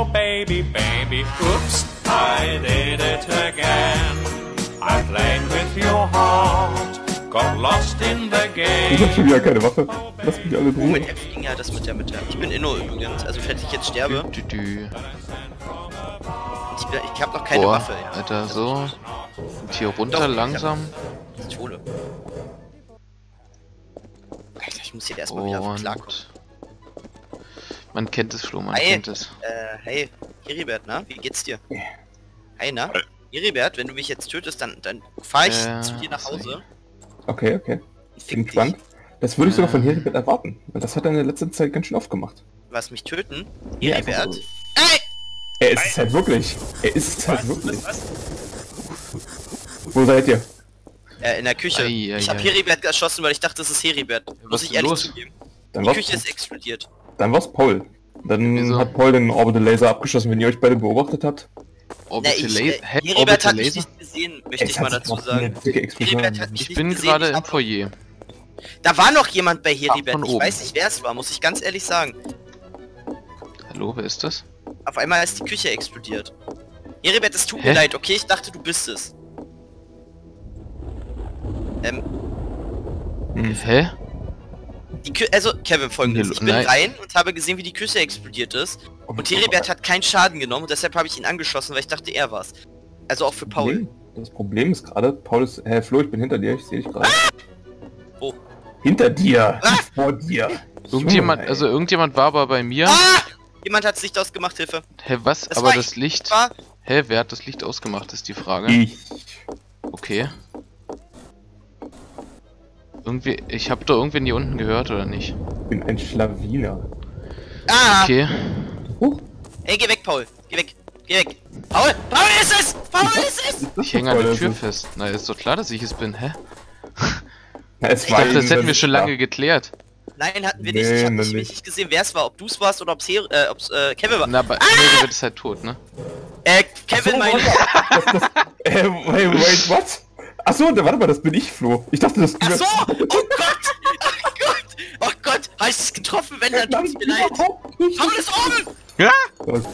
Oh, baby, baby, oops, I did it again. I played with your heart, got lost in the game. Ich hab schon wieder keine Waffe. Lass mich alle Oh, drum. mit ja, das mit der mit der. Ich bin Inno übrigens, also falls ich jetzt sterbe, Dü, dü, dü. ich, bin- ich habe noch keine Boah, Waffe. Ja. Alter, so. Und hier runter Doch, ich langsam. Pistole. Alter, ich muss hier erstmal wieder klarkommen. Und... Man kennt es, Flo, man Hey. kennt es. Äh, hey, Heribert, na? Wie geht's dir? Hey, na? Heribert, wenn du mich jetzt tötest, dann, dann fahr ich Äh, zu dir nach Hause. Okay, okay. und Bin gespannt. Das würde ich sogar von. Heribert erwarten. Weil das hat er in der letzten Zeit ganz schön oft gemacht. Was, mich töten? Ja, Heribert? einfach so. Ey! Er ist es halt wirklich. Er ist es halt Was? wirklich. Was? Wo seid ihr? Äh, in der Küche. Ei, ei, ich habe ei. Heribert erschossen, weil ich dachte, es ist Heribert. Muss was ich ehrlich los? zugeben. Dann Die Küche ist explodiert. Dann war's Paul. Dann Wieso? hat Paul den Orbital Laser abgeschossen, wenn ihr euch beide beobachtet habt. Na, Orbital ich, Laser. äh, Hä? Heribert hat mich Laser? nicht gesehen, möchte Es ich mal dazu sagen. Ich bin gerade im Foyer. Da war noch jemand bei Heribert. Ich oben. weiß nicht, wer es war, muss ich ganz ehrlich sagen. Hallo, wer ist das? Auf einmal ist die Küche explodiert. Heribert, es tut Hä? mir leid, okay? Ich dachte, du bist es. Ähm, Hä? Die Kü also, Kevin, folgendes. Ich bin nein. rein und habe gesehen, wie die Küche explodiert ist. Und Heribert hat keinen Schaden genommen und deshalb habe ich ihn angeschossen, weil ich dachte, er war's. Also auch für Paul. Das Problem ist gerade, Paul ist, Herr Flo, ich bin hinter dir, ich sehe dich gerade. Wo? Hinter dir! Ah! Vor dir! Irgendjemand, also irgendjemand war aber bei mir. Ah! Jemand hat das Licht ausgemacht, Hilfe. Hä, was? Das aber das Licht. War, Hä, wer hat das Licht ausgemacht, ist die Frage. Ich. Okay. Irgendwie, ich habe doch irgendwen hier unten gehört, oder nicht? bin ein Schlawiner. ah! Okay. Huch, Ey, geh weg, Paul. Geh weg. Geh weg. Paul! Paul ist es! Paul ist es! Ich hänge an der Tür fest. Na, ist doch klar, dass ich es bin, hä? Na, es Ich war dachte, das hätten wir schon lange geklärt. Nein, hatten wir nicht. Nee, ich hab nicht, nicht. nicht gesehen, wer es war. Ob du es warst oder ob's, Her äh, ob's äh, Kevin war. Na, aber ah! wird es halt tot, ne? Äh, Kevin, So, mein... warte, das, das, äh, wait, wait, what? Achso, warte mal, das bin ich, Flo. Ich dachte, das... Ach so! Oh Gott! Oh Gott! Oh Gott! Hast du es getroffen? Wenn, dann tut's mir leid. Paul ist oben! Ja! Das-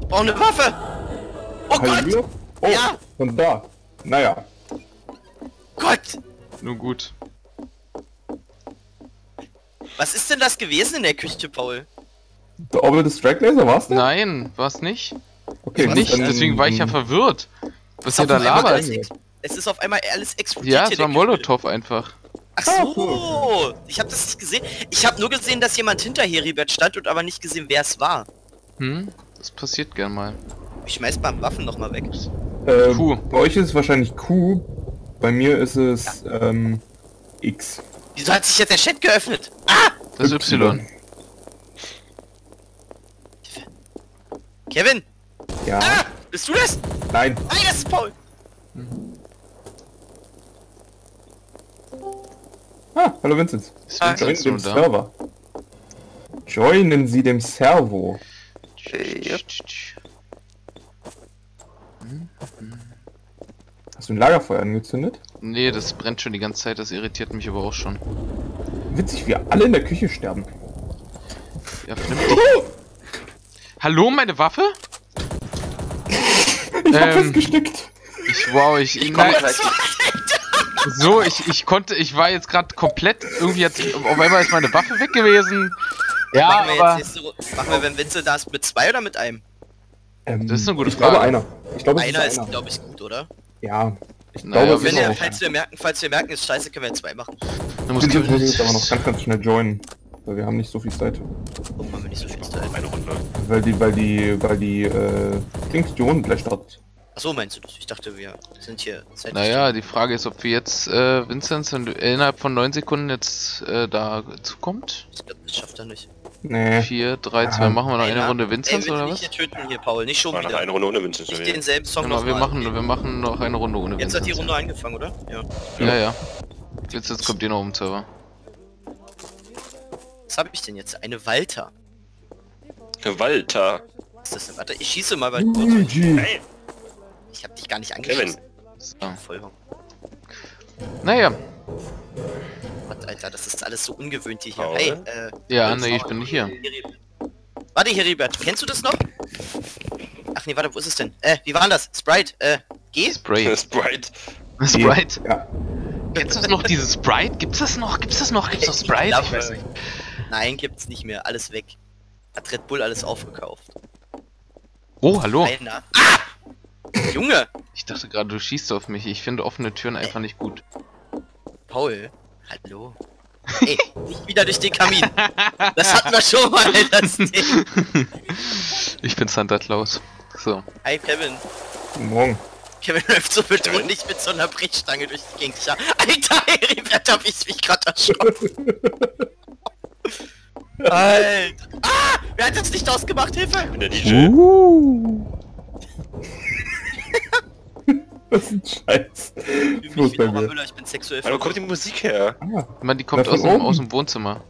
Ich brauche eine Waffe! Oh Gott! Halleluja. Oh, Ja. und da. Naja. Gott! Nur gut. Was ist denn das gewesen in der Küche, Paul? Der Orbital Strike Laser war's denn? Nein, war's nicht. Okay, Was nicht, deswegen war ich ja verwirrt. Was ihr da labert. Es ist auf einmal alles explodiert. Ja, es war. Molotow einfach. Ach so! Ich habe das nicht gesehen. Ich habe nur gesehen, dass jemand hinter Heribert stand und aber nicht gesehen, wer es war. Hm? Das passiert gern mal. Ich schmeiß mal Waffen noch mal weg. Ähm, Q. Bei euch ist es wahrscheinlich Q. Bei mir ist es ähm, X. Wieso hat sich jetzt der Chat geöffnet? Ah! Das ist Y. Kevin! Ja. Ah! Bist du das? Nein. Nein, das ist Paul! Ah, hallo Vincent. Ist Ah, schon dem da? Server. Joinen Sie dem Servo. Hast du ein Lagerfeuer angezündet? Nee, das brennt schon die ganze Zeit, das irritiert mich aber auch schon. Witzig, wir alle in der Küche sterben. Ja, vernünftig. Hallo, meine Waffe? Ich hab Ähm, festgesteckt. Ich, wow, ich, Ich komme gleich. so, ich, ich konnte, ich war jetzt gerade komplett, irgendwie hat, auf einmal ist meine Waffe weg gewesen. Ja, machen wir aber, jetzt nächste. Machen wir, wenn Vincent da ist, mit zwei oder mit einem? Ähm, das ist eine gute ich glaube Frage. einer. Ich glaube, Einer ist ist, glaube ich, gut, oder? Ja. Ich Naja, glaube, Wenn auch falls wir merken, falls wir merken, ist scheiße, können wir jetzt zwei machen. da muss jetzt aber noch ich, ganz, ganz schnell joinen. Weil wir haben nicht so viel Zeit. Warum haben wir nicht so viel Zeit? Eine Runde. Weil die, weil die, weil die, äh, Kingstion gleich startet. Achso, meinst du das? Ich dachte, wir sind hier zeitlich. naja, die Frage ist, ob wir jetzt, äh, Vincent in- innerhalb von 9 Sekunden jetzt, äh, da zukommt. Ich glaube, das schafft er nicht. Nee. 4, 3, 2, Ja. machen wir noch eine Runde bitte oder nicht was? hier töten hier, Paul. Nicht schon wieder. eine Runde ohne Vincent zu Nicht denselben Song Genau, noch wir mal. machen, wir machen noch eine Runde ohne Jetzt Vincent. hat die Runde angefangen, oder? Ja. Ja, ja. Jetzt, jetzt kommt ihr noch um Server. Was habe ich denn jetzt? Eine Walter. Walter. Was ist das denn? Warte, ich schieße mal bei Luigi. Hey, Ich habe dich gar nicht Kevin. angeschossen. So. Vollhorn. Naja. Gott, Alter, das ist alles so ungewöhnlich hier. Paul? Hey, äh, Ja, nee, ich bin nicht hier. Warte, Heribert, kennst du das noch? Ach nee, warte, wo ist es denn? Äh, wie war denn das? Sprite, äh, geh? Spray. Sprite. Sprite. Ja. Kennst du noch dieses Sprite? Gibt's das noch? Gibt's das noch? Gibt's noch Sprite? glaub, Ich weiß nicht. Nein, gibt's nicht mehr, alles weg. Hat Red Bull alles aufgekauft. Oh, hallo. Einer. Ah! Junge! Ich dachte gerade, du schießt auf mich. Ich finde offene Türen einfach nicht gut. Paul, hallo. Ey, nicht wieder durch den Kamin. Das hatten wir schon mal, das Ding. Ich bin Santa Claus. So. Hi, Kevin. Guten Morgen. Kevin läuft so bedrohlich mit so einer Brechstange durch die Gegend. Ja, Alter, Heribert, hab ich mich gerade erschrocken. Alter. Ah! Wer hat das Licht ausgemacht? Hilfe! Ich bin der DJ. Uh. Das ist ein Scheiß. Ich bei Laura mir. Müller, ich bin sexuell Aber wo kommt die Musik her? Ah, Man, die kommt aus dem, aus dem Wohnzimmer.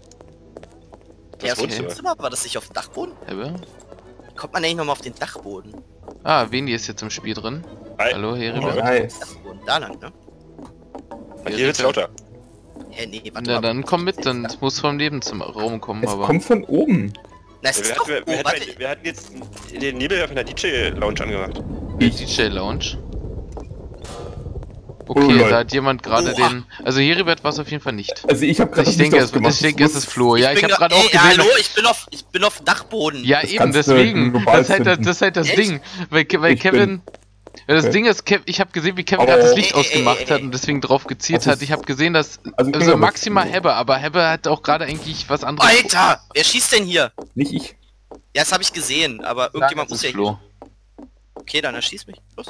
Das Ja, aus dem Wohnzimmer. Wohnzimmer? War das nicht auf dem Dachboden? Wie kommt man eigentlich nochmal auf den Dachboden? Ah, Veni ist jetzt im Spiel drin. Hi. Hallo, oh, Heribert. nice. Dachboden, da lang, ne? Hier wird's lauter. Hä, nee, warte Na, mal. dann komm mit, dann muss vom Nebenzimmer rumkommen, Es aber. kommt von oben. Na, es ist Wir doch... hatten, wir, Oh, wir, hatten, wir hatten jetzt den Nebel in der DJ-Lounge angemacht. Die DJ Lounge. Oh, Okay, lol. da hat jemand gerade den. Also Heribert war es auf jeden Fall nicht. Also ich habe gerade Ich denke, es, ich denke, es ist Flo. Ja, ich bin habe grad- gerade auch gesehen. hallo, ich bin auf, ich bin auf dem Dachboden. Ja, Das eben, deswegen. Das ist, halt das, das ist halt das Echt? Ding. Weil, weil Kevin. Ja, das Okay. Ding ist, Kev, ich habe gesehen, wie Kevin gerade das Licht Ey, ey, ausgemacht ey, hat und deswegen drauf gezielt Das hat. Ich habe gesehen, dass. Also, Also aber- maximal Hebbe, aber Hebbe hat auch gerade eigentlich was anderes. Alter, wer schießt denn hier? Nicht ich. Ja, das habe ich gesehen, aber Sag, irgendjemand muss ja... Flo. Okay, dann erschieß mich. Los.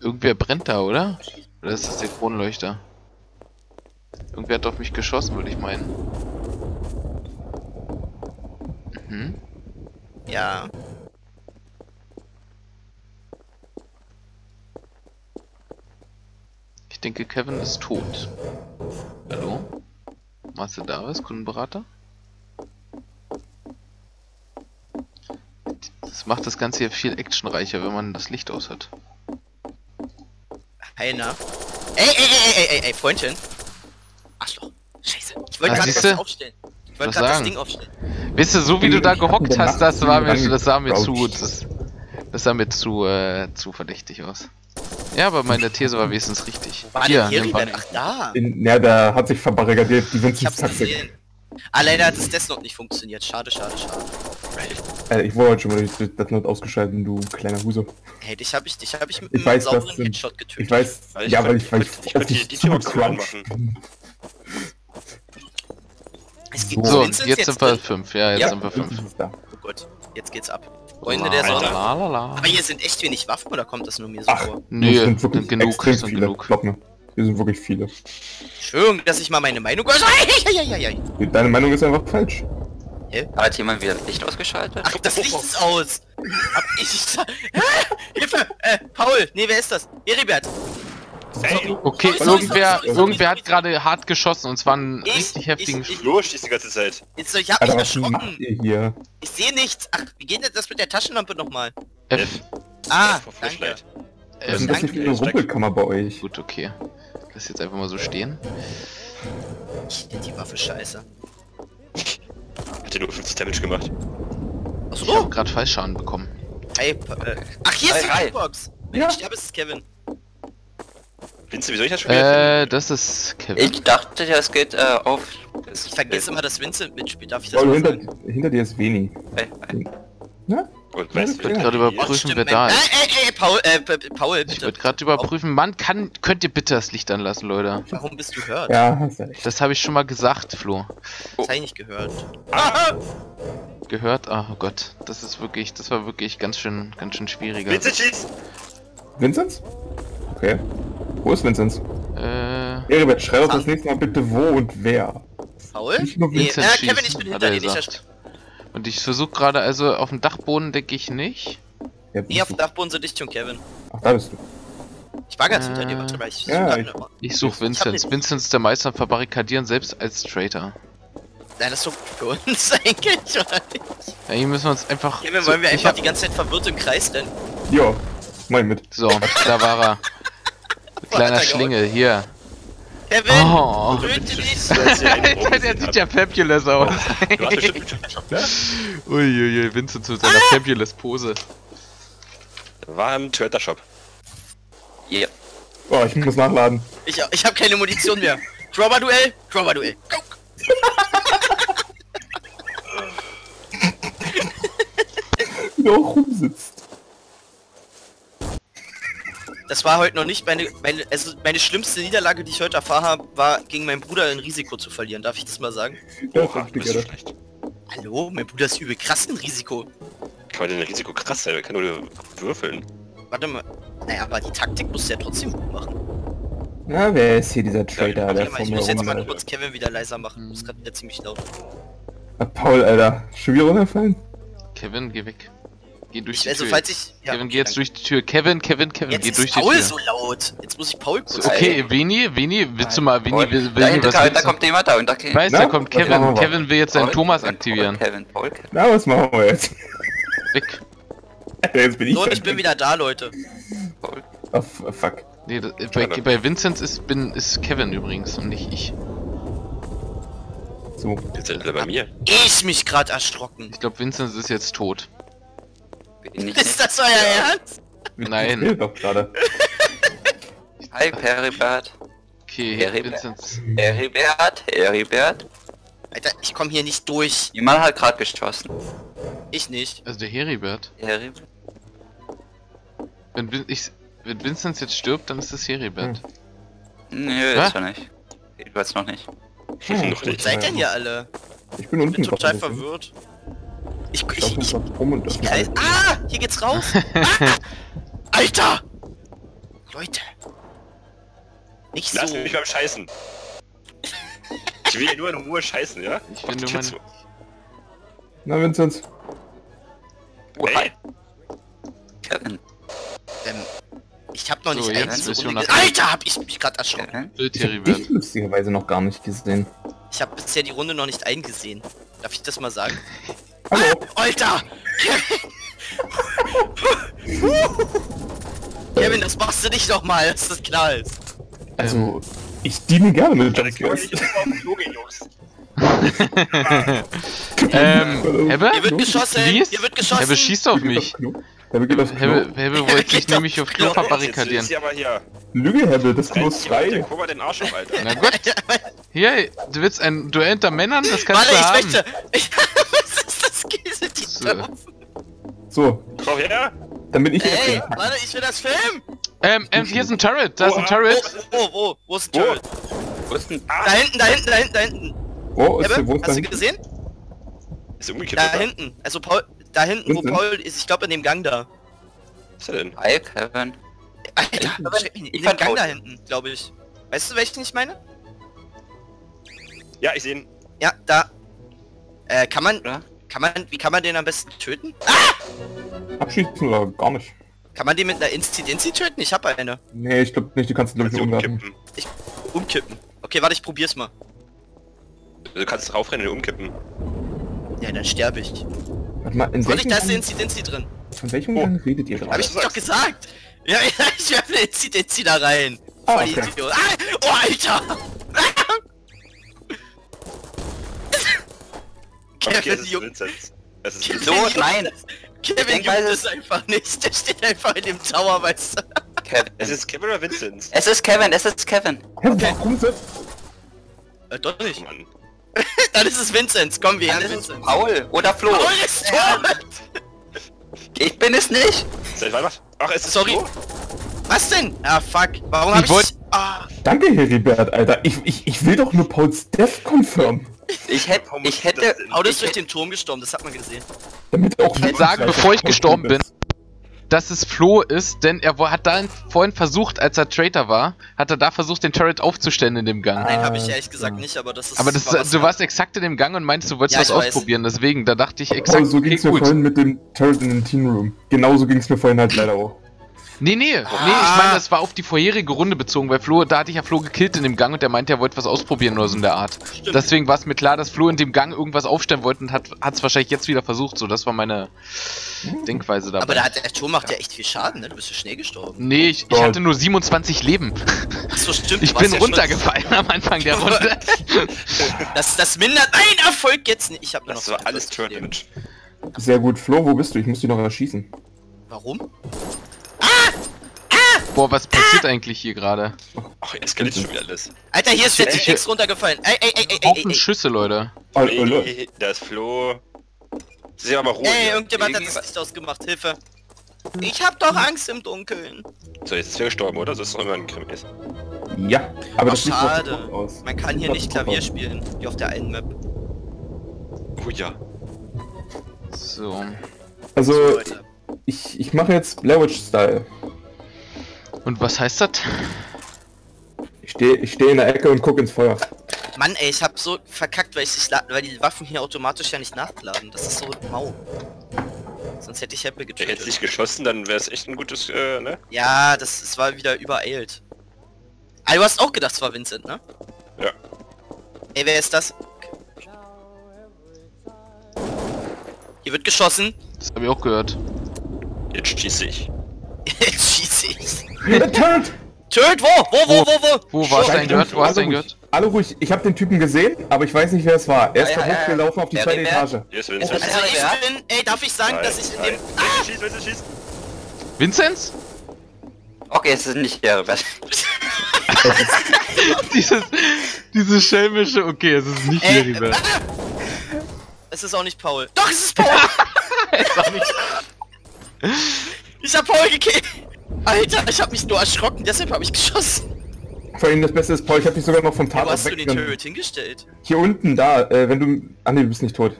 Irgendwer brennt da, oder? Oder ist das der Kronleuchter? Irgendwer hat auf mich geschossen, würde ich meinen. Mhm. Ja. Denke, Kevin ist tot. Hallo? Marcel Davis, Kundenberater? Das macht das Ganze hier viel actionreicher, wenn man das Licht aus hat. Heiner. Ey, ey, ey, ey, ey, ey, Freundchen. Arschloch. Scheiße. Ich wollte Ah, gerade das aufstellen. Ich wollte Was gerade das? Ding aufstellen. Weißt du, so wie du da gehockt hast, das war mir, zu das sah mir zu, das, das sah mir zu, äh, zu verdächtig aus. Ja, aber meine These war wenigstens richtig. War Hier, denn rüber? Bunny. Ach, da. In, ja, der hat sich verbarrikadiert, die Ich Vincent hab's Taktik. gesehen. Ah, leider hat das Death Note nicht funktioniert. Schade, schade, schade. Äh, ich wollte schon mal die Death Note ausgeschalten, du kleiner Huse. Hey, dich hab ich, dich hab ich mit Ich einem weiß, das sauberen sind- Headshot getötet. Ich weiß, Weil ich ja, weil ich, weil ich, ich könnt- ich auf könnt dich die DJ-Box zucrunch. anmachen. Es gibt So, Vincent jetzt sind wir drin. fünf. Ja, jetzt Ja. sind wir fünf. Vincent ist da. Oh Gott, jetzt geht's ab. Freunde der. Sonne. Aber hier sind echt wenig Waffen, oder kommt das nur mir so Ach. vor? Wir sind wirklich sind genug, sind viele. genug. Glaub mir. Wir sind wirklich viele. Schön, dass ich mal meine Meinung äußere. Deine Meinung ist einfach falsch. Hat jemand wieder Licht ausgeschaltet? Ach, das Licht ist aus. Hab ich... Hilfe! Äh, Paul! Nee, wer ist das? Heribert! Ey, Okay, Sorry, sorry, irgendwer, sorry, irgendwer hat gerade hart geschossen und zwar einen Ich- richtig ich- heftigen ich- Flo schießt die ganze Zeit. Jetzt, ich hab mich Alter, was macht erschrocken. ihr hier? Ich sehe nichts. Ach, wie geht denn das mit der Taschenlampe nochmal? F. Ah, F danke. F. ist das hier für eine. Rumpelkammer bei euch? Gut, okay. Lass jetzt einfach mal so stehen. Ich finde die Waffe scheiße. Hat nur 50 Damage gemacht. Ach Ich habe so. gerade Fallschaden bekommen. Hey, äh, ach, hier ist die. Wenn Ja. ich sterbe, ist es Kevin. Vince, wie soll ich das schon wieder Äh, das ist Kevin. Ich dachte, das geht äh, auf. Das Ich vergesse immer, dass Vincent mitspielt. Darf ich das Oh, hinter, sagen? hinter dir ist Veni. Weißt Ich du, würd gerade überprüfen, wer da ist. ey, ey, Paul, äh, Paul, Ich bitte. würde gerade überprüfen, Mann, kann, könnt ihr bitte das Licht anlassen, Leute? Warum bist du hört? Ja, hast du recht. Das habe ich schon mal gesagt, Flo. Das hab ich nicht gehört. Gehört? Ah, oh Gott. Das ist wirklich, das war wirklich ganz schön, ganz schön schwieriger. Vince schießt! Vinzenz? Okay. Wo ist Vinzenz? Äh, Heribert, schreib uns das nächste Mal bitte wo und wer. Paul? Nicht nur Nee, Vincent äh, Kevin, ich bin hinter er dir. Ich gesagt. Und ich versuche gerade, also auf dem Dachboden denke ich nicht. Ja, Nee, auf dem Dachboden sind ich und Kevin. Ach, da bist du. Ich war ganz Äh, hinter dir, warte mal. Ich ja, such ich- Ich suche hab Vinzenz. Vinzenz ist der Meister am Verbarrikadieren, selbst als Traitor. Nein, das ist so für uns eigentlich, oder nicht? Ja, hier müssen wir uns einfach. Kevin, so, wollen wir einfach hab, die ganze Zeit verwirrt im Kreis denn? Jo, ich mit. So, da war er. Kleiner hat er Schlingel, hier. Kevin! Oh. Töte! Alter, der sieht ja fabulous aus. Du hast bestimmt ne? Uiuiui, Vincent mit seiner fabulous Pose. War im Twitter Shop. Ja. Oh, ich muss nachladen. Ich, ich habe keine Munition mehr. Dropper-Duell? Dropper-Duell. Go! Wie auch rumsitzt. Das war heute noch nicht meine, meine, also meine schlimmste Niederlage, die ich heute erfahren habe, war gegen meinen Bruder ein Risiko zu verlieren. Darf ich das mal sagen? Ja, Oha, bist du schlecht. Hallo? Mein Bruder ist übel krass ein Risiko. Kann man denn Risiko krass sein? Er kann nur würfeln. Warte mal. Naja, aber die Taktik muss ja trotzdem gut machen. Na, wer ist hier dieser Trader, der mal, ich muss jetzt mal kurz Kevin wieder leiser machen. Das ist gerade wieder ziemlich laut. Paul, Alter. Schon wieder runterfallen? Kevin, geh weg. Geh durch Ich, die also Tür. falls ich... Ja, Kevin, okay, geh jetzt danke. durch die Tür. Kevin, Kevin, Kevin, Jetzt geh ist durch die Paul Tür. so laut. Jetzt muss ich Paul kurz... So, okay, Vini, Vini, willst du mal, Vini, Paul. will, will Da, Vini, hinter, was da, da kommt jemand da und da Ich weiß, da kommt Kevin. Kevin will jetzt seinen Thomas aktivieren. Kevin, Paul, Kevin. Na, was machen wir jetzt? Weg. Jetzt bin ich So, ich bin wieder da, Leute. Paul. Oh, f- fuck. Nee, das, bei, bei Vincent ist, bin, ist Kevin übrigens und nicht ich. So. Jetzt sind bei mir. Ich mich gerade erschrocken. Ich glaube, Vincent ist jetzt tot. Bin ich Ist das euer Ernst? Nein. Ich doch gerade. Hi, Peribert. Okay, Heribert. Heribert, Heribert. Alter, ich komme hier nicht durch. Jemand hat gerade geschossen. Ich nicht. Also der Heribert. Heribert. Wenn, Vin- ich, wenn Vincent jetzt stirbt, dann ist es Heribert. Nö, Hä? ist noch nicht. Ich weiß noch nicht. Hm, Noch nicht. Seid denn ihr alle? Ich bin Ich unten bin total verwirrt. Ich, Ich ich, ich, grad rum und ich alles. Ah! Hier geht's raus! Ah! Alter! Leute! Nicht so. Lass mich beim Scheißen. Ich will hier nur in Ruhe scheißen, ja? Ich die Tür mein- zu. Na, Vincent. Oh, Ey, hi. Kevin. Ähm, ich hab noch So, nicht Mission Runde Alter, hab ich mich gerade erschrocken. Ich hab dich lustigerweise noch gar nicht gesehen. Ich habe bisher die Runde noch nicht eingesehen. Darf ich das mal sagen? Hallo. Alter! Kevin, das machst du nicht nochmal, dass das klar ist. Also, ich diene gerne mit Jumpscares. Ähm, Hebbe? Hier wird geschossen! Hier wird geschossen! Hebbe schießt auf mich. Hebbe geht aufs Hebbe, Klo. Hebbe wollte sich nämlich auf Klo verbarrikadieren. Lüge, Hebbe, das Klo ist frei. Guck mal den Arsch auf, Alter. Na gut. Hier, du willst ein Duell unter Männern? Das kannst Warte, du ich haben. möchte! Ich, was ist das Käse, die So. So, Komm her! dann bin ich jetzt Ey, warte, ich will das filmen! Ähm, ähm, hier ist ein Turret. Da ist ein. Turret. Wo, wo, wo? Wo ist ein Wo? Turret? Wo ist denn... Da hinten, da hinten, da hinten, da hinten. Oh, ist der wo ist hast du gesehen? Ist umgekippt, Da oder? hinten. Also Paul, da hinten, wo? Paul ist, ich glaube in dem Gang da. Was ist er denn? Hi, Kevin. Alter, ich in dem Gang da hinten, glaube ich. Weißt du, welchen ich meine? Ja, ich sehe ihn. Ja, da. Äh, kann man, Oder? kann man, wie kann man den am besten töten? Abschießen oder gar nicht? Kann man den mit einer Inzidenzi töten? Ich habe eine. Nee, ich glaube nicht, du kannst ihn glaube ich du umwerfen. umkippen. Umkippen. Okay, warte, ich probier's mal. Du kannst draufrennen und umkippen. Ja, dann sterbe ich. Warte mal, in Soll ich, da ist eine Gang, Inzidenzi drin. von welchem Oh. Gang redet ihr Hab gerade? ich dir doch gesagt. Ja, ja, ich werfe eine Inzidenzi da rein. Voll okay. Idiot. Ah, oh, Alter! Okay, Kevin, Junge. Vincent. Es ist Kevin. So, juckt nein. das- Kevin juckt es einfach nicht. Der steht einfach in dem Tower, weißt du. Kevin. Es ist Kevin oder Vincent? Es ist Kevin, es ist Kevin. Hä, warum so? Äh, doch Oh nicht. Mann. Dann ist es Vincent. Komm, wir Dann haben ist es Vincent. Paul oder Flo. Paul ist tot! Ich bin es nicht. Ach, es ist Sorry. Flo? Was denn? Ah, fuck. Warum hab Ich ich... Ah, Danke, Heribert, Alter. Ich, ich, ich will doch nur Pauls Death confirm. Ich hätte, Warum ich hätte? Paul ist durch den Turm gestorben, das hat man gesehen. Damit auch Ich will sagen, bevor ich gestorben bin, dass es Flo ist, denn er hat da vorhin versucht, als er Traitor war, hat er da versucht, den Turret aufzustellen in dem Gang. Nein, habe Ah, ich ehrlich gesagt nicht, aber das ist... Aber das, war was- du warst exakt in dem Gang und meintest, du wolltest Ja, was ausprobieren, deswegen, da dachte ich exakt, Paul, so okay, ging's mir gut. vorhin mit dem Turret in den Teen Room. Genauso ging's mir vorhin halt leider auch. Nee, nee, nee, ich meine, das war auf die vorherige Runde bezogen, weil Flo, da hatte ich ja Flo gekillt in dem Gang und der meinte, er wollte was ausprobieren oder so in der Art. Stimmt. Deswegen war es mir klar, dass Flo in dem Gang irgendwas aufstellen wollte und hat es wahrscheinlich jetzt wieder versucht. So, das war meine Denkweise dabei. Aber da hat der Turm macht ja echt viel Schaden, ne? Du bist ja schnell gestorben. nee, ich, ich hatte nur 27 Leben. Achso, stimmt. Ich bin ja runtergefallen am Anfang der Runde. Das, das mindert ein Erfolg jetzt nicht. Ich hab nur noch Das war alles 22 Turret Leben. Damage. Sehr gut. Flo, wo bist du? Ich muss dich noch erschießen. Warum? Boah, was passiert eigentlich hier gerade? Ach, eskaliert schon wieder alles. Alter, hier ist jetzt Ich- X runtergefallen. Ey, ey, ey, ey, ey, ey. Schüsse, Leute. Ey, da ist Flo. Sie sind aber Ruhe. Ey, hier. irgendjemand hat das Licht ausgemacht. Hilfe. Ich hab doch Angst im Dunkeln. So, jetzt ist er gestorben, oder? Das ist doch immer ein Krimi. Ja, aber Ach, das schade. aus. Man kann hier nicht Klavier spielen, wie auf der einen Map. Oh ja. So. Also, Leute. ich, ich mache jetzt Blair Witch Style. Und was heißt das? Ich stehe ich steh in der Ecke und gucke ins Feuer. Mann, ey, ich hab so verkackt, weil ich weil die Waffen hier automatisch ja nicht nachladen. Das ist so mau. Sonst hätte ich Happy Der hätte getötet. nicht geschossen, dann wäre es echt ein gutes, äh, ne? Ja, das, das war wieder übereilt. Ah, du hast auch gedacht, es war Vincent, ne? Ja. Ey, wer ist das? Hier wird geschossen. Das habe ich auch gehört. Jetzt schieße ich. Jetzt schieße ich. Der Turret! Töt, wo? Wo, wo, wo, wo? Wo, wo hast du einen gehört? Wo hast du einen gehört? Alle ruhig, ich habe den Typen gesehen, aber ich weiß nicht, wer es war. Er ist Ja, ja, kaputt ja. gelaufen auf die zweite Etage. Hier ist Also Vincent. ich bin, ey, darf ich sagen, dass ich in dem... Vincent schießt, Vincent. Vinzenz? Okay, es ist nicht der Robert. dieses, dieses schelmische, okay, es ist nicht Ey, Heribert. Es ist auch nicht Paul. Doch, es ist Paul! Ist auch nicht- ich hab Paul gekillt! Alter, ich hab mich nur erschrocken, deshalb habe ich geschossen. Vor allem das Beste ist, Paul, ich habe dich sogar noch vom Wo Tatort hast du den. Turret hingestellt? Hier unten, da, äh, wenn du... Ah ne, du bist nicht tot.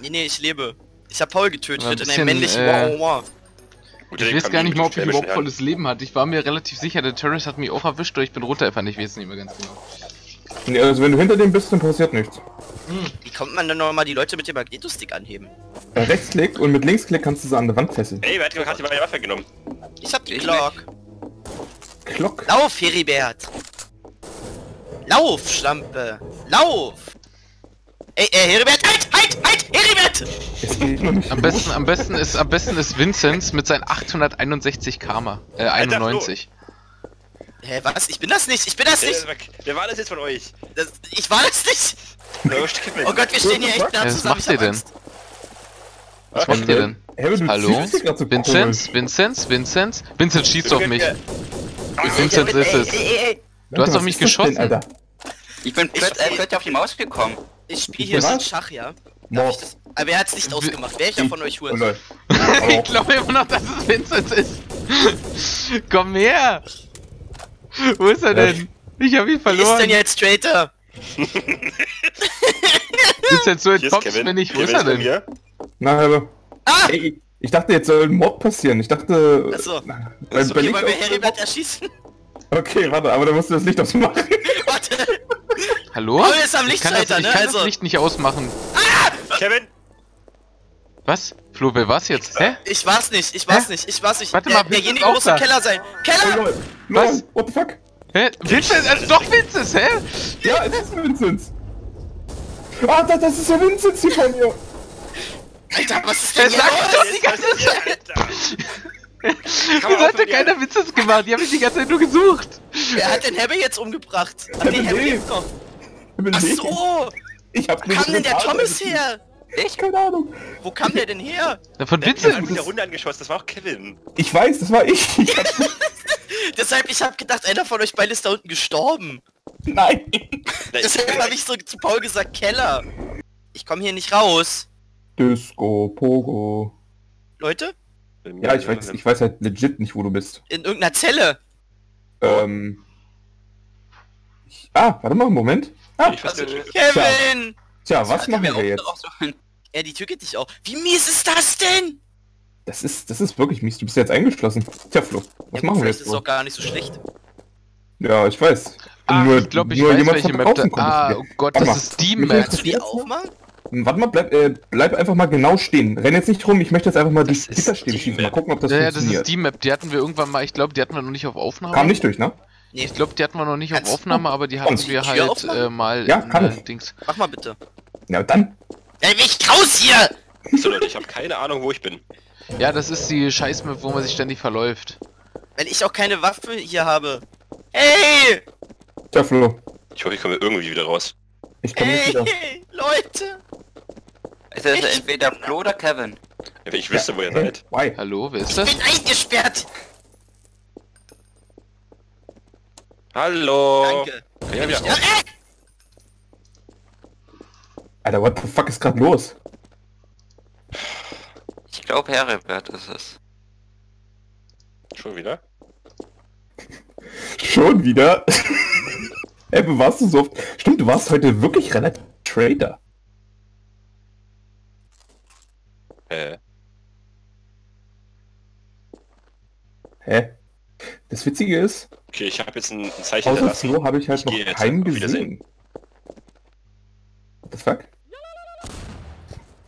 Nee, nee, ich lebe. Ich hab Paul getötet ein in einem bisschen, männlichen äh, wow, wow. Gut, Ich weiß gar nicht mal, ob ich überhaupt volles Leben hatte. Ich war mir relativ sicher, der Terrorist hat mich auch erwischt, oder ich bin runtergefallen. Ich weiß es nicht mehr ganz genau. Nee, also wenn du hinter dem bist, dann passiert nichts. Wie kommt man denn nochmal die Leute mit dem Magnetostick anheben? Äh, Rechtsklick und mit Linksklick kannst du sie an der Wand fesseln. Ey, wer hat meine Waffe genommen? Ich hab die Ich Glock. Klock. Lauf, Heribert! Lauf, Schlampe! Lauf! Ey, ey, Heribert, halt, halt, halt, Heribert! Es geht noch nicht Am los. besten, am besten ist, am besten ist Vinzenz mit seinen 861 Karma. Äh, Alter, 91. Hä, was? Ich bin das nicht, ich bin das nicht! wer war das jetzt von euch? Das, ich war das nicht! Oh Gott, wir stehen hier echt nah Ja, was zusammen. macht ihr denn? Angst. Was macht ihr denn? Hey, Hallo? so Vinzenz? Vinzenz? Vinzenz? Vinzenz schießt auf mich. Vinzenz ist es. Du hast auf mich denn, geschossen. Alter. Ich bin Ich- plötzlich, äh, auf die Maus gekommen. Ich spiele hier mit Schach, ja? Das? Aber wer hat's nicht ausgemacht? Wer ich ja von euch Oh, holt? Leute. Ich glaube immer noch, dass es Vinzenz ist. Komm her! Wo ist er denn? Ich hab ihn Wer ist verloren. denn jetzt Traitor? Vinzenz, du Hier ist entkommst Kevin. mir nicht. Wo ist er denn? mir. Na, aber... Ah! Ey, ich dachte, jetzt soll ein Mob passieren. Ich dachte... Achso. Weil, Achso, bei Okay, wollen wir Heribert erschießen? Okay, warte, aber da musst du das Licht ausmachen. Warte! Hallo? Paul ist am Ich kann das, ich ne? kann Also- das Licht nicht ausmachen. Kevin! Was? Flo, wer war's jetzt? Hä? Ich war's nicht, ich war's Hä? nicht, ich war's nicht. Warte Der- mal, Vincent derjenige muss im. Keller sein. Oh, Keller! Lol. Was? What the fuck? Hä? Vincent, äh, doch Vinzenz, hä? Ja, es ist Vinzenz. Ah, das, das ist ja Vinzenz hier von mir. Alter, was ist denn hier sagt los? das die ganze Zeit. Wieso hat denn keiner Vinzenz gemacht? Die haben mich die ganze Zeit nur gesucht. Wer hat den Hebbe jetzt umgebracht? Ach nee, Hebbe lebt noch. Ach so! Ich hab Wo kam denn der Thomas her? Ich? Keine Ahnung. Wo kam der denn her? Na, von Der hat Vinzenz. mit der Runde angeschossen, das war auch Kevin. Ich weiß, das war ich. ich hab, Deshalb, ich hab gedacht, einer von euch beiden ist da unten gestorben. nein. Deshalb habe ich so zu Paul gesagt, Keller. Ich komme hier nicht raus. Disco, Pogo. Leute, Ja, ich weiß, ich weiß halt legit nicht, wo du bist. in irgendeiner Zelle. Ähm. Ich, ah, warte mal, einen Moment. Ah, Ich. Kevin! Tja, was Hat er machen wir jetzt? rausgeholt. Ja, die Tür geht nicht auf. Wie mies ist das denn? Das ist, das ist wirklich mies. Du bist jetzt eingeschlossen. Tja, Flo, was ja, machen wir jetzt? ist es wohl? doch gar nicht so schlecht. Ja, ich weiß. Ah, nur ich glaube, ich nur weiß, jemand welche Map da... Ah, oh. Gott, Warte das mal. ist die Map. Kannst du die aufmachen? Warte mal, bleib, äh, bleib einfach mal genau stehen. Renn jetzt nicht rum, ich möchte jetzt einfach mal durch ist Gitterstäbe die schießen. Mal Map. gucken, ob das ja, ja, das funktioniert. ist die Map, die hatten wir irgendwann mal, ich glaube, die hatten wir noch nicht auf Aufnahme. Kam nicht durch, ne? Nee, Ich glaube, die hatten wir noch nicht auf Kannst Aufnahme, aber die hatten wir halt äh, mal Ja, in, kann äh, ich. Dings. mach mal bitte. Ja, dann. Ey, mich raus hier! So Leute, ich habe keine Ahnung, wo ich bin. Ja, das ist die Scheiß-Map, wo man sich ständig verläuft. Weil ich auch keine Waffe hier habe. Ey! Tja, Flo. Ich hoffe, ich komme irgendwie wieder raus. Ich komme nicht wieder. Ey! Leute! Es ist Ich- entweder Flo oder Kevin. Ja, Wenn ich wüsste, wo ihr seid. Why? Hallo, wer ist Ich das? bin eingesperrt! Hallo. Danke. Ja, Ja! Alter, what the fuck ist gerade los? Ich glaube, Heribert ist es. Schon wieder? Schon wieder? Ey, wo warst du so oft? Stimmt, du warst heute wirklich relativ Trader. Äh, Hä? Das Witzige ist, okay, ich habe jetzt ein, Zeichen außer. Flo habe ich halt Ich noch keinen gesehen. What the fuck?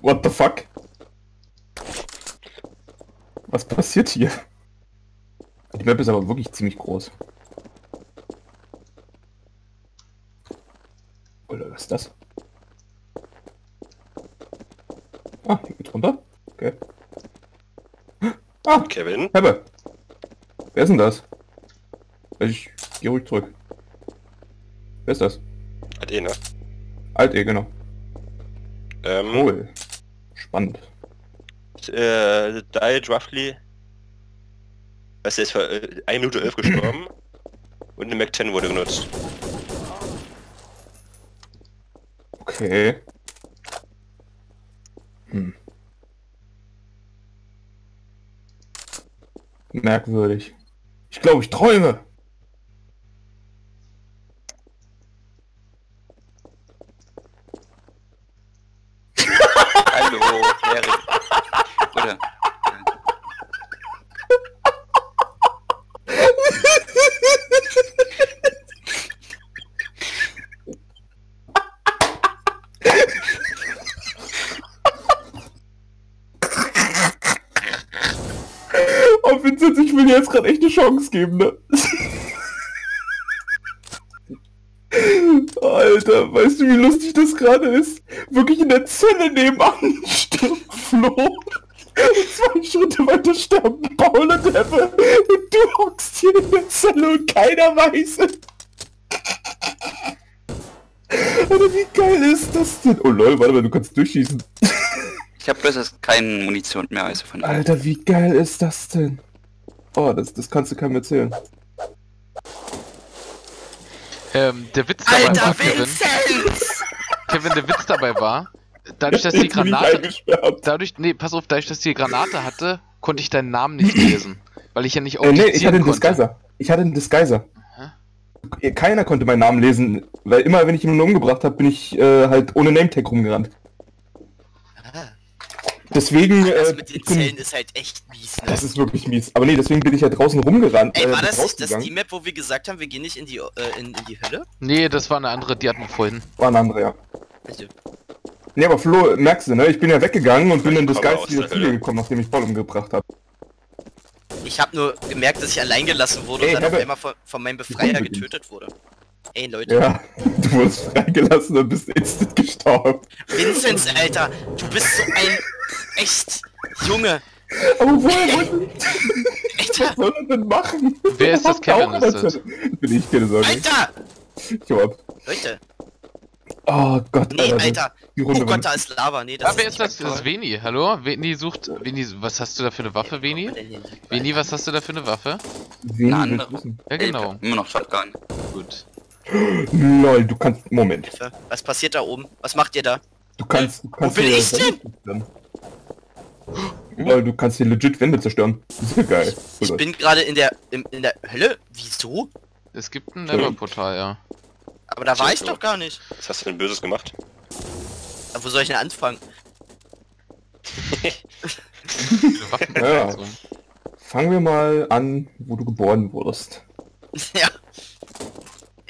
What the fuck? Was passiert hier? Die Map ist aber wirklich ziemlich groß. Oder was ist das? Ah, hier geht's runter. Okay. Ah, Kevin? Hebbe. Wer ist denn das? Ich geh ruhig zurück. Wer ist das? Ne? Alt eh, genau. Ähm, Cool. Spannend. äh, died roughly. Was ist für äh, 1 Minute 11 gestorben. Und eine Mac 10 wurde genutzt. Okay. Hm. Merkwürdig. Ich glaube, ich träume. Dir jetzt gerade echt eine Chance geben, ne? Alter, weißt du, wie lustig das gerade ist? Wirklich in der Zelle nebenan stirbt Flo. Zwei Schritte weiter sterben Paul und Ebbe. Und du hockst hier in der Zelle und keiner weiß es. Alter, wie geil ist das denn? Oh lol, warte mal, du kannst durchschießen. Ich habe bloß jetzt keine Munition mehr, also von. Alter, wie geil ist das denn? Oh, das, das kannst du keinem erzählen. Ähm, der Witz dabei war, Alter, Kevin, Vincent! Kevin, der Witz dabei war, dadurch, dass die Granate, dadurch, nee, pass auf, dadurch, dass die Granate hatte, konnte ich deinen Namen nicht lesen. Weil ich ja nicht Äh, nee, ich hatte einen konnte. Disguiser. Ich hatte einen Disguiser. Keiner konnte meinen Namen lesen, weil immer, wenn ich jemanden umgebracht habe, bin ich äh, halt ohne Nametag rumgerannt. Deswegen, Das äh, mit den Zellen ist halt echt mies, ne? das ist wirklich mies. Aber nee, deswegen bin ich ja draußen rumgerannt. Ey, äh, war bin das nicht das die Map, wo wir gesagt haben, wir gehen nicht in die, äh, in, in die Hölle? Nee, das war eine andere, die hatten wir vorhin. War ein anderer, ja. Also, Nee, aber Flo, merkst du, ne? Ich bin ja weggegangen und bin in Disguise aus wieder gekommen, nachdem ich Paul umgebracht habe. ich habe nur gemerkt, dass ich allein gelassen wurde Ey, und dann auf einmal von, von meinem Befreier getötet wurde. Ey, Leute. Ja, du wurdest freigelassen und bist instant gestorben. Vinzenz, Alter, du bist so ein echt Junge. Aber woher wollte Alter, Was soll er denn machen? Wer ist das? Kevin auch ist das. Bin ich, keine Sorge. Alter! Ich hab ab. Leute, Oh Gott, nee, das- Alter. Die Oh Runde Gott, war- da ist Lava. Nee, das Ah, wer ist ist das? Das ist Veni. Hallo? Veni sucht. Veni, was hast du da für eine Waffe, Veni? Veni, was hast du da für eine Waffe? Wen Eine andere. Ja, genau. Immer noch Shotgun. Gut. Lol, du kannst. Moment. Was passiert da oben? Was macht ihr da? Du kannst. Du kannst bin hier ich zerstören. Lol, du kannst hier legit Wände zerstören. Ja geil. Ich bin gerade in der in, in der Hölle. Wieso? Es gibt ein Never-Portal, ja. Aber da war ich doch gar nicht. Was hast du denn Böses gemacht? Aber wo soll ich denn anfangen? Ja. Fangen wir mal an, wo du geboren wurdest. ja.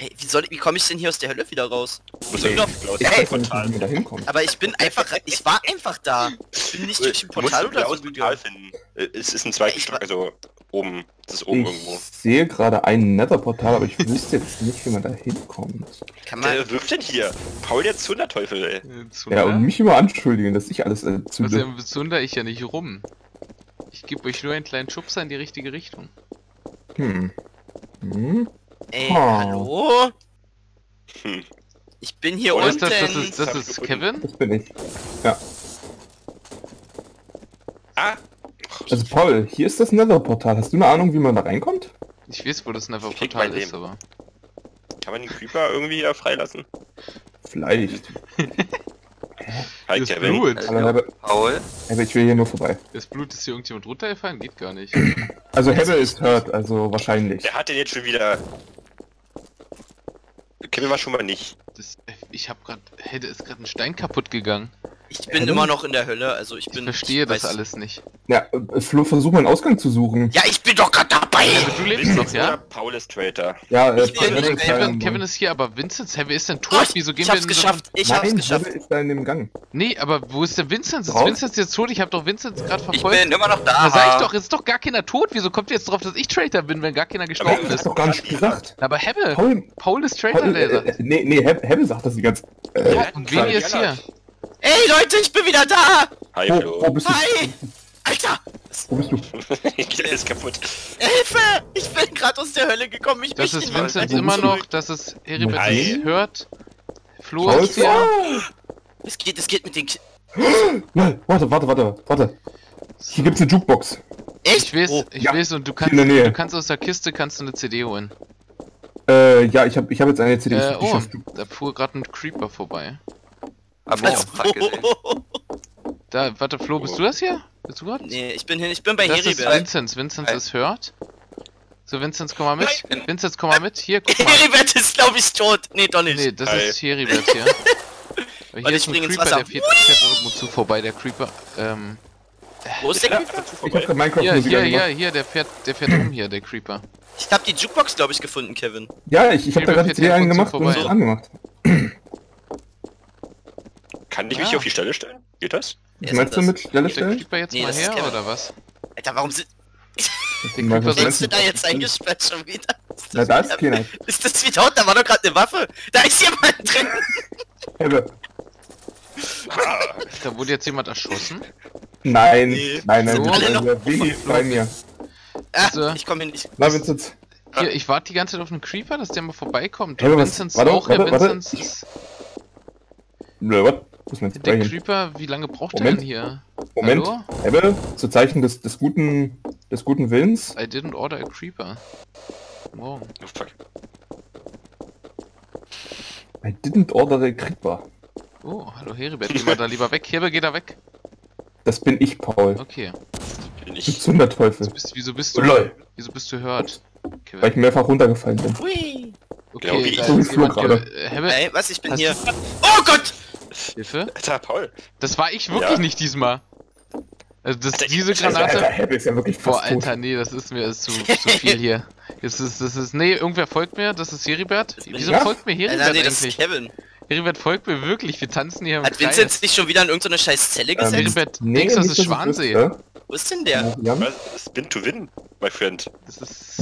Ey, wie soll, wie komme ich denn hier aus der Hölle wieder raus? Muss bin ja doch- Ich Ey, weiß nicht, wie wir da hinkommen. Aber ich bin einfach, ich war einfach da. Ich bin nicht durch ein Portal oder so Portal finden. Äh, Es ist ein zweiter Ja, ich Stock, also oben. Das ist oben Ich irgendwo. sehe gerade ein Nether-Portal, aber ich wüsste jetzt nicht, wie man da hinkommt. Kann man, Wer wirft denn hier? Paul der Zunderteufel, ey. Äh, Ja, Zunder? und mich immer anschuldigen, dass ich alles äh, Was zünde. ja, zunder ich ja nicht rum. Ich gebe euch nur einen kleinen Schubser in die richtige Richtung. Hm. Hm? Ey, Oh. hallo? Hm. Ich bin hier Oder Das, unten. das, das, ist, das ist. Kevin? Das bin ich. Ja. Ah! Also Paul, hier ist das Nether-Portal. Hast du eine Ahnung, wie man da reinkommt? Ich weiß, wo das mein ist, aber... Kann man den Creeper irgendwie hier freilassen? Vielleicht. Hi Das Kevin. Blut. Aber, aber, Paul? aber ich will hier nur vorbei. Das Blut ist hier irgendjemand runtergefallen? Geht gar nicht. Also Hebbe ist hurt, also wahrscheinlich. Der hat den jetzt schon wieder. Kevin war schon mal nicht. Das, ich hab grad... Hey, da ist gerade ein Stein kaputt gegangen. Ich bin Hä? immer noch in der Hölle, also ich Ich bin. verstehe ich das alles nicht. Ja, äh, Flo, versuch mal einen Ausgang zu suchen. Ja, ich bin doch gerade dabei! Aber du lebst noch, ja? Paul ist Traitor. Ja, äh, Ich Kevin, im- Kevin ist hier, aber Vincent, hey, wer ist denn Oh, tot? ich, Wieso gehen ich wir hab's geschafft, ich hab's Nein, geschafft. Hebbe ist da in dem Gang. Nee, aber wo ist der Vincent? Ist Raus? Vincent jetzt tot? Ich hab doch Vincent gerade Ich verfolgt. bin immer noch da. Da sag ich doch, ist doch gar keiner tot. Wieso kommt ihr jetzt drauf, dass ich Traitor bin, wenn gar keiner gestorben Das ist? doch gar nicht gesagt. Aber Hebbe, Paul, Paul ist Traitor, Paul äh, der äh, nee, nee, Hebbe, Hebbe sagt das die ganze äh, Ja, und wen ist hier? Ey Leute, ich bin wieder da! Hi wo, Flo. wo bist du? Hi! Alter! Wo bist du? Der ist kaputt. Hilfe! Ich bin gerade aus der Hölle gekommen, ich Das ist Vincent immer noch, das ist Heribert Nein. hört. Flo ist hier. Es geht, es geht mit den... Ki Nein, warte, warte, warte, warte. Hier gibt's eine Jukebox. Echt? Ich weiß, Oh, ich ja. weiß und du kannst, du kannst aus der Kiste kannst du eine CD holen. Äh, ja, ich habe ich hab jetzt eine CD. Äh, oh, da fuhr gerade ein Creeper vorbei. Hab was? ich auch grad gesehen. Da, warte, Flo, bist du das hier? Bist du nee, ich bin hin, ich bin bei Das ist Heribert. Vinzenz. Vinzenz Hi. ist hört. So, Vinzenz, komm mal mit. Nein. Vinzenz, komm mal mit. Hier, guck mal. Heribert ist, glaube ich, tot. Nee, doch nicht. Nee, das Hi. ist Heribert hier. Hier ich ist ein spring ins Wasser. der fährt, fährt irgendwo zu vorbei, der Creeper. Ähm, Wo ist der Creeper? ich hab grad Minecraft hier, hier, hier, hier, der fährt, der fährt um hier, der Creeper. Ich hab die Jukebox, glaube ich, gefunden, Kevin. Ja, ich, ich habe da gerade CD hier ab und angemacht und vorbei. so angemacht. Kann ich mich Ah. hier auf die Stelle stellen? Geht das? Was meinst du mit Stelle stellen? Creeper jetzt Nee, mal her, Kevin. oder was? Alter, warum sind, was Creeper sind du? da jetzt eingesperrt schon wieder? Ist Na, da ist wieder- keiner. Ist das wie dort? Da war doch gerade eine Waffe. Da ist jemand drin. Hebbe. Da wurde jetzt jemand erschossen. Nein, Nee. nein, nein, So. nein, Willi ist bei mir. Ah, So. ich komme hin. Ich, Na, Vincent. Hier, ich warte die ganze Zeit auf einen Creeper, dass der mal vorbeikommt. Warte, auch hier. warte, warte. Vinzenz ist... Nö, was? Wo ist mein Der Spray hin? Creeper, wie lange braucht der Moment. denn hier? Moment. Hallo? Hebbe, zu Zeichen des, des guten, des guten Willens. I didn't order a Creeper. Morgen. Oh, fuck. I didn't order the Creeper. Oh, hallo Heribert, geh mal da lieber weg. Heribert, geh da weg. Das bin ich, Paul. Okay. Bin Du ich. Zunderteufel. Du bist, wieso bist du... Oh, lol. Wieso bist du hört? Weil ich mehrfach runtergefallen bin. Hui. Okay, Genau wie ich. So wie jemand... gerade. ge- äh, Ey, was? Ich bin Hast hier. Oh Gott! Hilfe? Alter, Paul. Das war ich wirklich Ja. nicht diesmal. Also das, Alter, diese ich- Alter, Alter, Granate... Ist ja wirklich fast Boah, tot. Alter, nee, das ist mir ist zu, zu viel hier. Das ist, das ist, nee, irgendwer folgt mir, das ist Heribert. Wieso ich. folgt mir Heribert Alter, nee, das ist? Kevin. Heribert folgt mir wirklich, wir tanzen hier im Hat Kreis. Vincent sich schon wieder in irgendeine scheiß Zelle Ähm, gesetzt? Heribert, denkst du, das ist Schwansee? Wo ist denn der? Ja. Was? Spin to win, my friend. Das ist...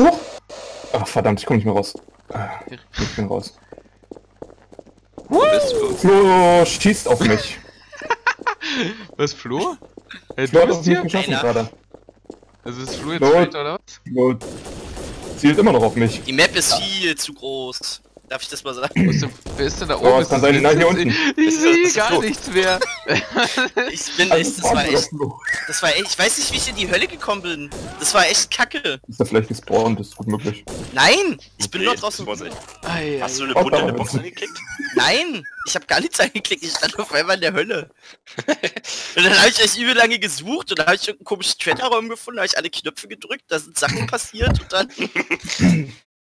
Ach, verdammt, ich komme nicht mehr raus. Ah, Ich bin raus. Wo bist du? Flo schießt auf mich. Was, Flo? Hey, Flo du hat auf mich hier? geschossen Einer. gerade. Also ist Flo jetzt Flo. oder was? Flo zielt immer noch auf mich. Die Map ist viel zu groß. Darf ich das mal sagen? Wo ist denn, wer ist denn da Oh, oben? es Ist kann das sein, nein, hier unten. Ich sehe gar Flo? nichts mehr. Ich bin Also, echt, das war echt, das war echt, ich weiß nicht, wie ich in die Hölle gekommen bin. Das war echt kacke. Ist da vielleicht gespawnt, ist gut möglich. Nein, ich bin Nee, nur draußen. Ei, Hast du eine Oh, bunte Box angeklickt? Nein, ich habe gar nichts angeklickt. Ich stand auf einmal in der Hölle. und dann habe ich echt übel lange gesucht und dann habe ich irgendeinen komischen Threader-Raum gefunden, habe ich alle Knöpfe gedrückt, da sind Sachen passiert und dann